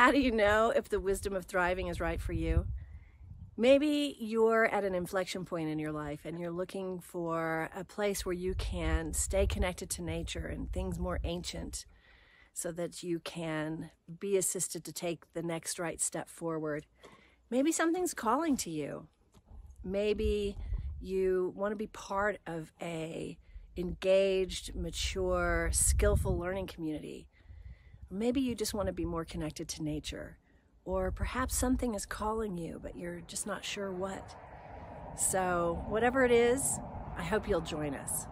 how do you know if the wisdom of thriving is right for you? Maybe you're at an inflection point in your life and you're looking for a place where you can stay connected to nature and things more ancient so that you can be assisted to take the next right step forward. Maybe something's calling to you. Maybe you want to be part of a engaged, mature, skillful learning community. Maybe you just want to be more connected to nature. Or perhaps something is calling you, but you're just not sure what. So, whatever it is, I hope you'll join us.